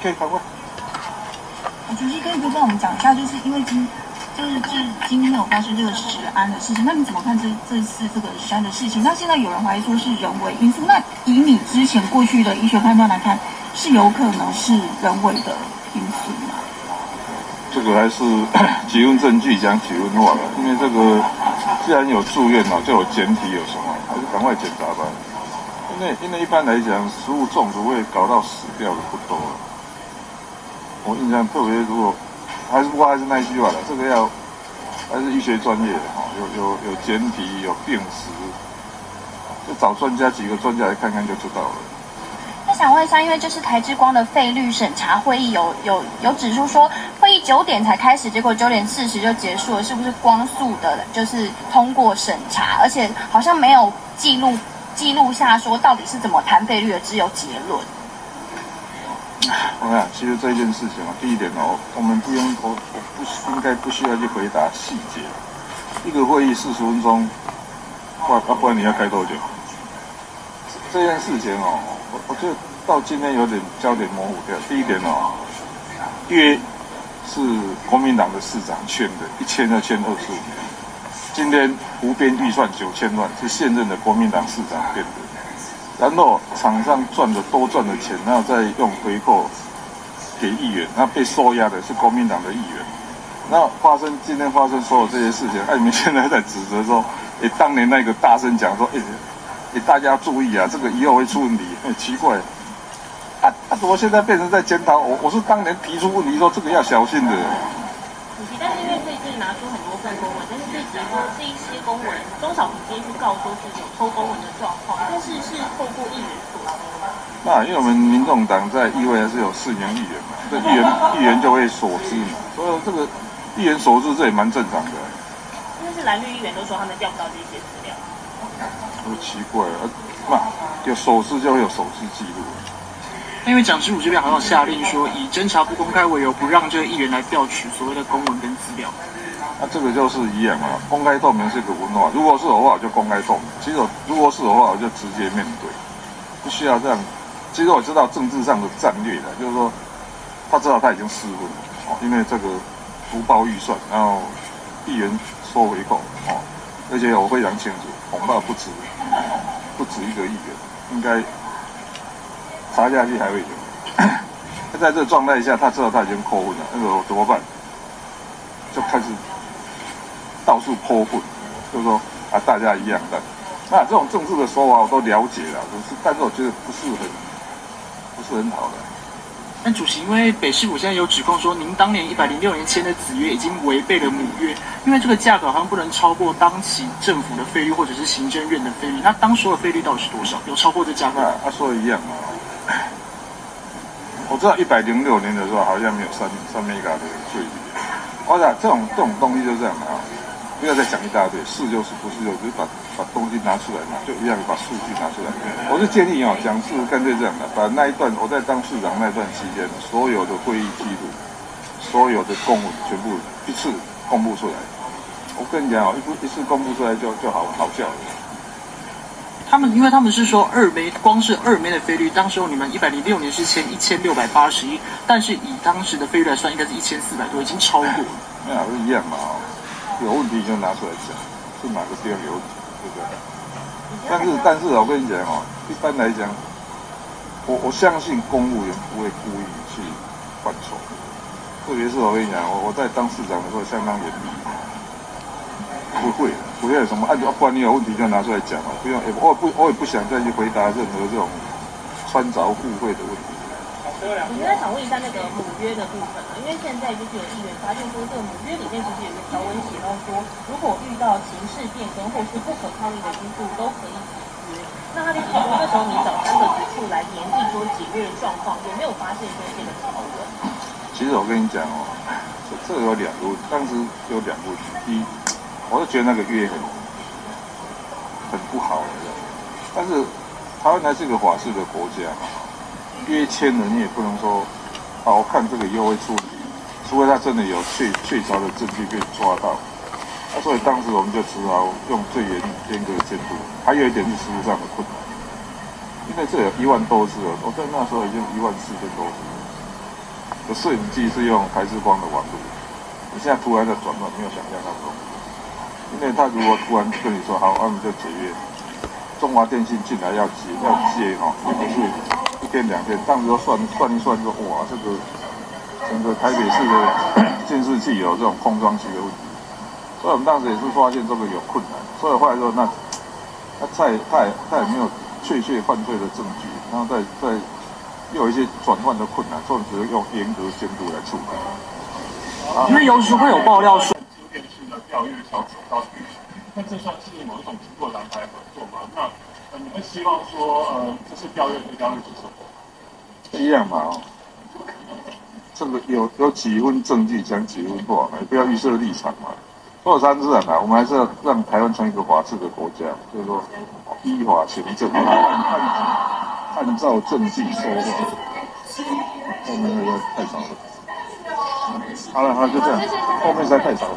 OK，赶快。主席可以不跟我们讲一下，就是因为今就是就是今天有发生这个食安的事情，那你怎么看这这次这个食安的事情？那现在有人怀疑说是人为因素，那以你之前过去的医学判断来看，是有可能是人为的因素吗？这个还是结论证据讲结论话了，因为这个既然有住院了，就有检体有什么，还是赶快检查吧。因为因为一般来讲，食物中毒会搞到死掉的不多。我印象特别，如果还是不过还是那句话了，这个要还是医学专业的哈，有有有检体有病史，就找专家几个专家来看看就知道了。那想问一下，因为这是台之光的费率审查会议，有有有指出说会议九点才开始，结果九点四十就结束了，是不是光速的，就是通过审查，而且好像没有记录记录下说到底是怎么谈费率的，只有结论。我看，其实这件事情啊，第一点哦，我们不用，我我不应该不需要去回答细节。一个会议四十分钟，不啊不然你要开多久？这件事情哦，我我觉得到今天有点焦点模糊掉。第一点哦，约是国民党的市长签的，一签要签二十五年。今天无边预算九千万，是现任的国民党市长编的。然后厂商赚的多赚的钱，然后再用回扣给议员，那被收押的是国民党的议员。那发生今天发生所有这些事情，哎，你们现在在指责说，哎，当年那个大声讲说，哎，哎，大家注意啊，这个以后会出问题，很 奇怪。啊啊，怎么现在变成在检讨我？我是当年提出问题说这个要小心的。但是因为最近拿出很多份公文，但是这几个这一些公文，中小平直接去告说是有偷公文的状况，但是是透过议员所的。那因为我们民众党在议会还是有四年议员嘛，这议员议员就会所知嘛，所以这个议员所知这也蛮正常的。但是蓝绿议员都说他们调不到这些资料。都奇怪啊，那有手势就会有手势记录。因为蒋志武这边好像下令说，以侦查不公开为由，不让这个议员来调取所谓的公文跟资料。那这个就是一样啊，公开透明是个文化。如果是的话，我就公开透明；其实如果是的话，我就直接面对，不需要这样。其实我知道政治上的战略的，就是说他知道他已经失误了，因为这个不报预算，然后议员收回扣哦，而且我非常清楚，恐怕不止不止一个议员，应该。查下去还会有。他 在这个状态下，他知道他已经扣分了，那个怎么办？就开始到处泼粪，就是说啊，大家一样的。那这种政治的说法我都了解了，可是但是我觉得不是很不是很好的。但主席，因为北市府现在有指控说，您当年一百零六年签的子约已经违背了母约，因为这个价格好像不能超过当期政府的费率或者是行政院的费率。那当时的费率到底是多少？有超过这价格？他说的一样啊。我知道一百零六年的时候好像没有三三米嘎的税率。我想这种这种东西就这样的啊，不要再讲一大堆，是就是不是就是把把东西拿出来嘛，就一样把数据拿出来。我是建议啊，讲是干脆这样的，把那一段我在当市长那段期间所有的会议记录、所有的公文全部一次公布出来。我跟你讲哦，一一次公布出来就就好好笑了。他们因为他们是说二枚，光是二枚的费率，当时候你们一百零六年是签一千六百八十一，但是以当时的费率来算，应该是一千四百多，已经超过了。那不是一样嘛？有问题就拿出来讲，是哪个地方有问题，对不对？但是但是我跟你讲哦，一般来讲，我我相信公务员不会故意去犯错，特别是我跟你讲，我我在当市长的时候相当严厉，不会。不要什么按，不然你有问题就拿出来讲哦。不用，我不，我也不想再去回答任何这种穿着互惠的问题。我现在想问一下那个母约的部分啊，因为现在就是有议员发现说，这个母约里面其实有个条文写到说，如果遇到形势变更或是不可抗力的因素，都可以解约。那他就提出，那时候你找三个局处来研定说解约的状况，有没有发现说这个条文？其实我跟你讲哦，这有两个，当时有两个问题，第一。我就觉得那个约很很不好的，但是台湾还是个法治的国家嘛，约签了你也不能说，啊，我看这个又会出问题，除非他真的有确确凿的证据被抓到，啊，所以当时我们就只好用最严严格的监督。还有一点是实务上的困难，因为这有一万多字了，我在那时候已经一万四千多字，的摄影机是用台式光的网路，你现在突然在转换，没有想象那种。因为他如果突然跟你说好，我们就解约，中华电信进来要接要接哦，也不是一天两天，当时说算算一算说哇，这个整个台北市的监视器有这种空窗期的问题，所以我们当时也是发现这个有困难，所以后来说那那再他也他也没有确切犯罪的证据，然后再再又有一些转换的困难，所以只能用严格监督来处理。因为有时会有爆料说，电视的调阅小组到底，那这算是某一种经过蓝牌合作吗？那呃，你们希望说，呃，这次调阅可以调阅出什么？一样嘛，哦，这个有有几分证据讲几分话嘛，不要预设立场嘛。做三自然嘛，我们还是要让台湾成一个法治的国家，就是说依法行政，按按按照证据说话。后面那个太少了。好了好了，就这样，后面实在太少了。